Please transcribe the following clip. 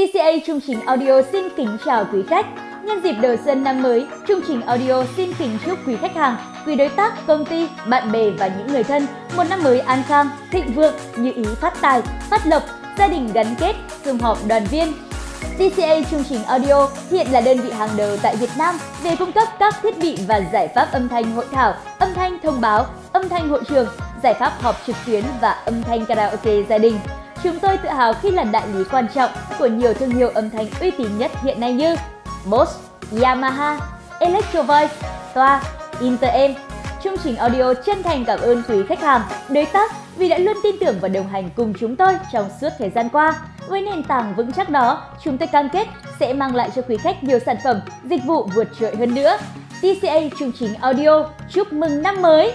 TCA Trung Chính Audio xin kính chào quý khách. Nhân dịp đầu xuân năm mới, Trung Chính Audio xin kính chúc quý khách hàng, quý đối tác, công ty, bạn bè và những người thân một năm mới an khang, thịnh vượng, như ý phát tài, phát lộc, gia đình gắn kết, sum họp đoàn viên. TCA Trung Chính Audio hiện là đơn vị hàng đầu tại Việt Nam về cung cấp các thiết bị và giải pháp âm thanh hội thảo, âm thanh thông báo, âm thanh hội trường, giải pháp họp trực tuyến và âm thanh karaoke gia đình. Chúng tôi tự hào khi là đại lý quan trọng của nhiều thương hiệu âm thanh uy tín nhất hiện nay như Boss, Yamaha, Electro Voice, Toa, Interem. Chương trình audio chân thành cảm ơn quý khách hàng, đối tác vì đã luôn tin tưởng và đồng hành cùng chúng tôi trong suốt thời gian qua. Với nền tảng vững chắc đó, chúng tôi cam kết sẽ mang lại cho quý khách nhiều sản phẩm, dịch vụ vượt trội hơn nữa. TCA chương trình audio chúc mừng năm mới!